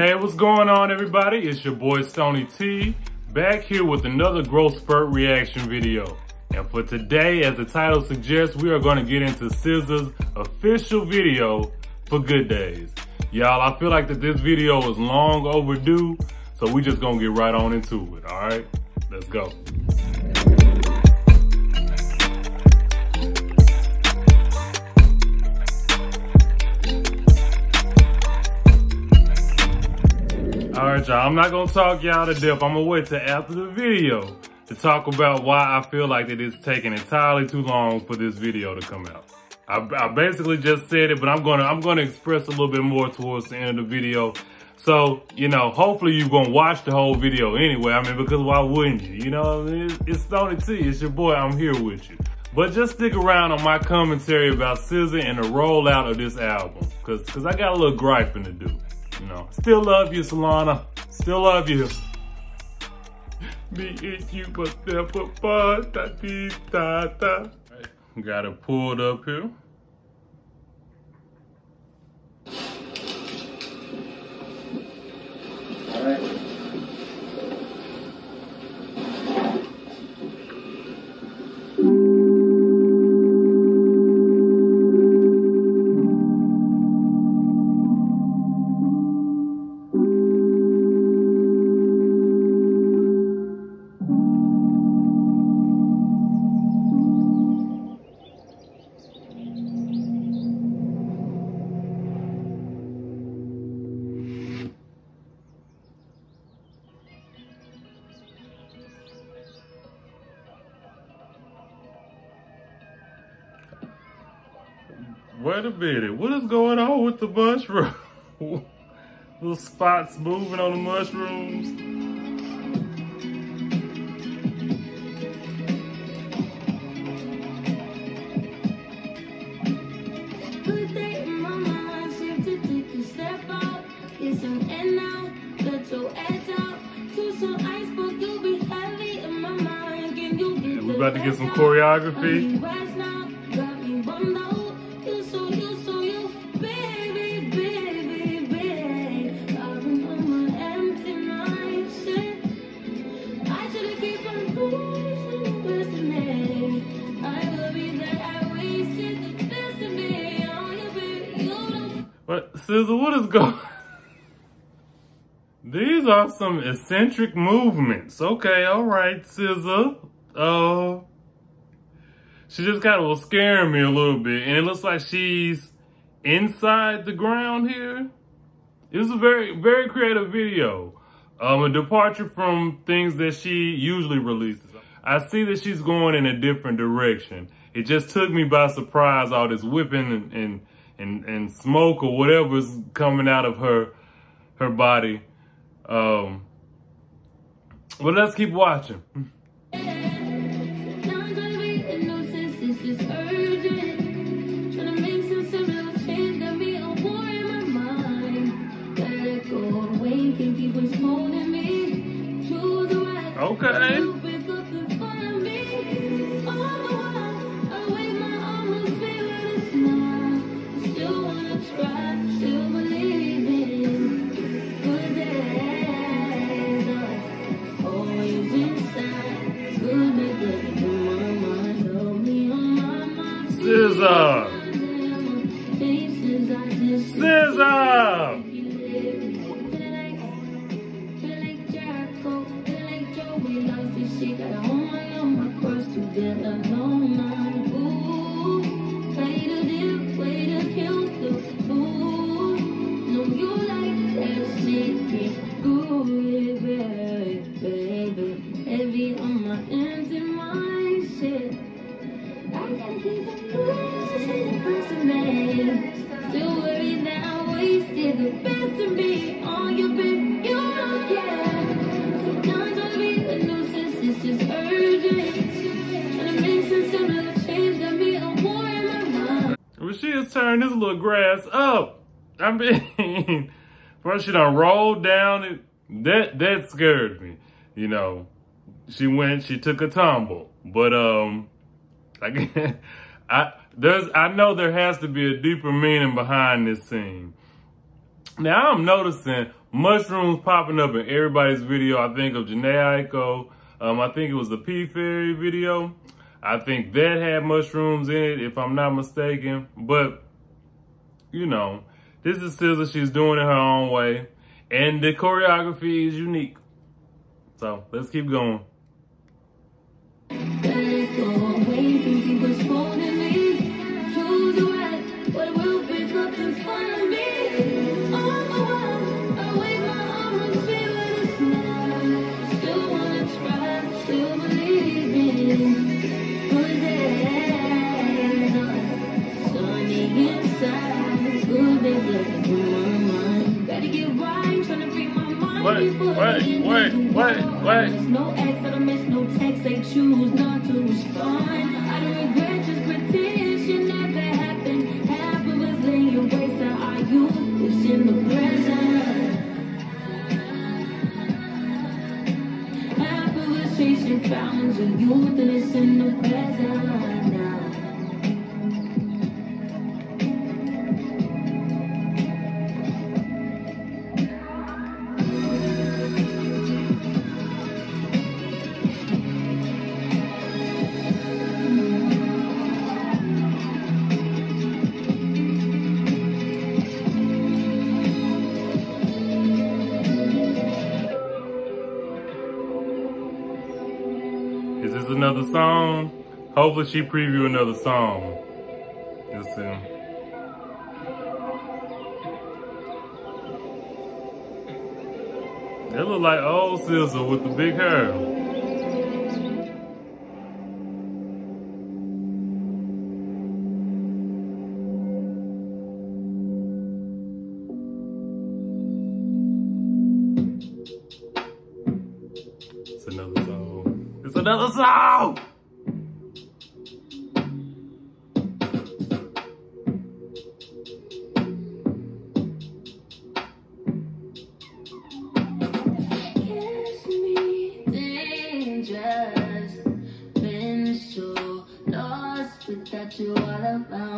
Hey, what's going on everybody? It's your boy Stony T, back here with another growth spurt reaction video. And for today, as the title suggests, we are gonna get into SZA's official video for Good Days. Y'all, I feel like that this video is long overdue, so we just gonna get right on into it, all right? Let's go. All right, y'all, I'm not gonna talk y'all to death. I'm gonna wait till after the video to talk about why I feel like it is taking entirely too long for this video to come out. I, I basically just said it, but I'm gonna I'm gonna express a little bit more towards the end of the video. So, you know, hopefully you're gonna watch the whole video anyway. I mean, because why wouldn't you? You know, it's, it's Stony T, it's your boy, I'm here with you. But just stick around on my commentary about SZA and the rollout of this album. Cause, cause I got a little griping to do. You know, still love you, Solana. Still love you. Me and you but never part. Da dee da da. Right. Got it pulled up here. Minute. What is going on with the mushroom? Little spots moving on the mushrooms. We're about to get some choreography. SZA, what is going These are some eccentric movements. Okay, all right, SZA. Uh, she just kind of was scaring me a little bit. And it looks like she's inside the ground here. It was a very, very creative video. Um, a departure from things that she usually releases. I see that she's going in a different direction. It just took me by surprise, all this whipping and, and and, and smoke or whatever's coming out of her her body. Um, but let's keep watching. She has turned this little grass up. I mean, first she done rolled down it. That, that scared me. You know, she went, she took a tumble. But, um, I, I, there's, I know there has to be a deeper meaning behind this scene. Now I'm noticing mushrooms popping up in everybody's video. I think of Jhené Aiko. Um, I think it was the P Fairy video. I think that had mushrooms in it, if I'm not mistaken. But, you know, this is SZA. She's doing it her own way. And the choreography is unique. So, let's keep going. Wait. No ex, I don't miss no text, they choose not to respond. I don't regret, just pretend never happened. Half of us laying waste of our youth, in the present. Half of us chasing fountains of youth, and it's in the present song? Hopefully she preview another song. Let's see. They look like old SZA with the big hair. Me dangerous. Been so lost without you all around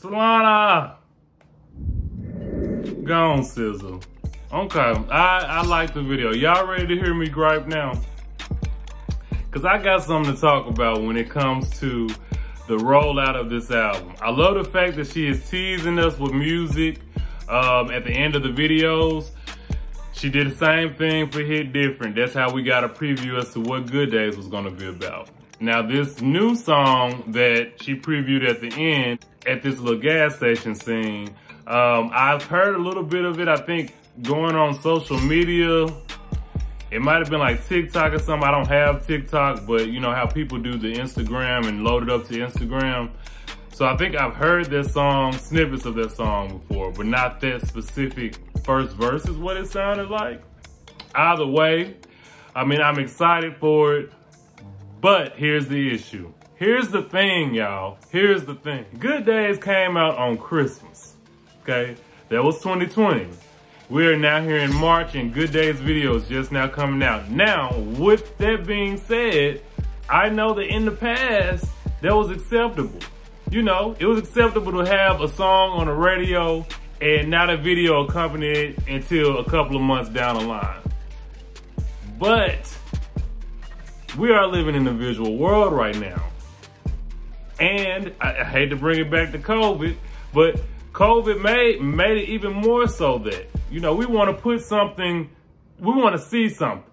Solana! Gone, Sizzle. Okay, I, I like the video. Y'all ready to hear me gripe now? Cause I got something to talk about when it comes to the rollout of this album. I love the fact that she is teasing us with music um, at the end of the videos. She did the same thing for Hit Different. That's how we got a preview as to what Good Days was gonna be about. Now this new song that she previewed at the end at this little gas station scene, um, I've heard a little bit of it, I think going on social media. It might have been like TikTok or something. I don't have TikTok, but you know how people do the Instagram and load it up to Instagram. So I think I've heard this song, snippets of that song before, but not that specific first verse is what it sounded like. Either way, I mean, I'm excited for it, but here's the issue. Here's the thing, y'all. Here's the thing. Good Days came out on Christmas, okay? That was 2020. We are now here in March and Good Days video is just now coming out. Now, with that being said, I know that in the past, that was acceptable. You know, it was acceptable to have a song on the radio and not a video accompanied until a couple of months down the line. But we are living in a visual world right now. And I, I hate to bring it back to COVID, but COVID made made it even more so that, you know, we want to put something, we want to see something.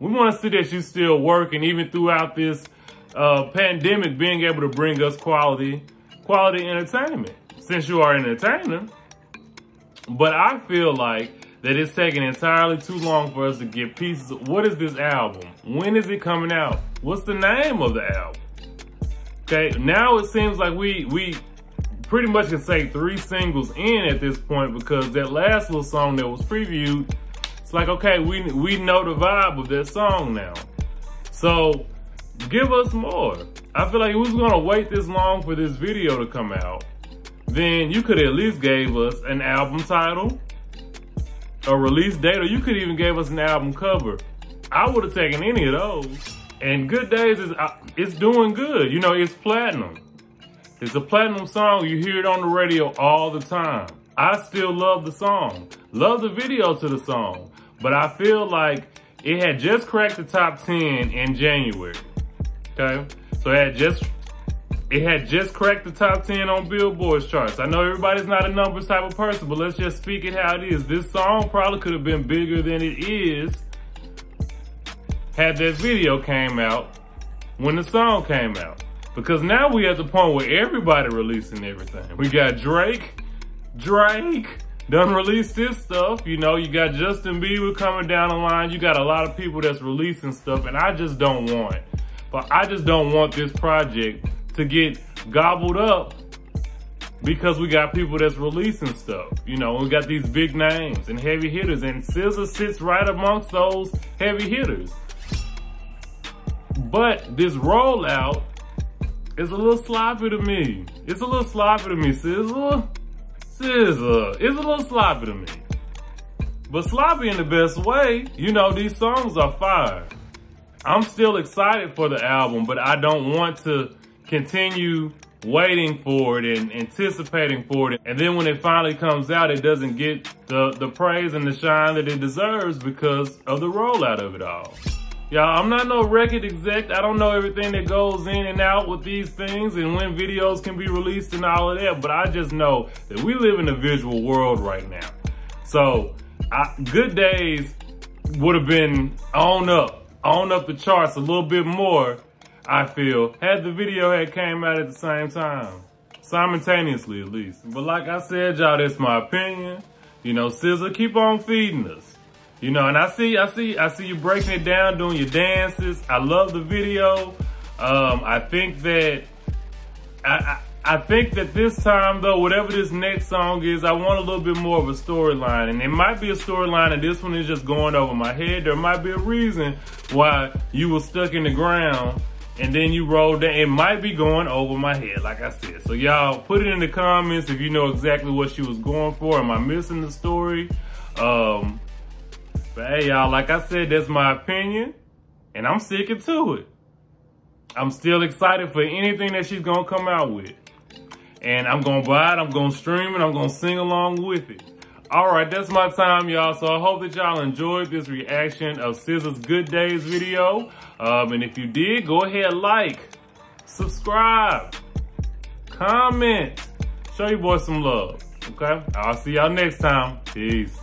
We want to see that you still working even throughout this uh, pandemic, being able to bring us quality, quality entertainment. Since you are an entertainer, but I feel like that it's taking entirely too long for us to get pieces. What is this album? When is it coming out? What's the name of the album? Okay, now it seems like we we pretty much can say three singles in at this point because that last little song that was previewed, it's like, okay, we, we know the vibe of that song now. So give us more. I feel like if we was gonna wait this long for this video to come out, then you could at least gave us an album title, a release date, or you could even gave us an album cover. I would have taken any of those. And Good Days is uh, it's doing good. You know, it's platinum. It's a platinum song. You hear it on the radio all the time. I still love the song. Love the video to the song. But I feel like it had just cracked the top 10 in January. Okay? So it had just it had just cracked the top 10 on Billboard's charts. I know everybody's not a numbers type of person, but let's just speak it how it is. This song probably could have been bigger than it is had that video came out when the song came out. Because now we at the point where everybody releasing everything. We got Drake, Drake done released this stuff. You know, you got Justin Bieber coming down the line. You got a lot of people that's releasing stuff and I just don't want. But I just don't want this project to get gobbled up because we got people that's releasing stuff. You know, we got these big names and heavy hitters and SZA sits right amongst those heavy hitters. But this rollout is a little sloppy to me. It's a little sloppy to me, SZA. SZA. It's a little sloppy to me. But sloppy in the best way. You know, these songs are fire. I'm still excited for the album, but I don't want to continue waiting for it and anticipating for it. And then when it finally comes out, it doesn't get the, the praise and the shine that it deserves because of the rollout of it all. Y'all, I'm not no record exec. I don't know everything that goes in and out with these things and when videos can be released and all of that, but I just know that we live in a visual world right now. So, I, Good Days would have been on up, on up the charts a little bit more, I feel, had the video had came out at the same time. Simultaneously, at least. But like I said, y'all, that's my opinion. You know, SZA, keep on feeding us. You know, and I see, I see, I see you breaking it down, doing your dances. I love the video. Um, I think that, I, I, I think that this time though, whatever this next song is, I want a little bit more of a storyline. And it might be a storyline and this one is just going over my head. There might be a reason why you were stuck in the ground and then you rolled down. It might be going over my head, like I said. So y'all put it in the comments if you know exactly what she was going for. Am I missing the story? Um, but hey, y'all, like I said, that's my opinion, and I'm sticking to it. I'm still excited for anything that she's gonna come out with. And I'm gonna buy it, I'm gonna stream it, I'm gonna sing along with it. All right, that's my time, y'all. So I hope that y'all enjoyed this reaction of SZA's Good Days video. Um, and if you did, go ahead, like, subscribe, comment, show your boy some love, okay? I'll see y'all next time. Peace.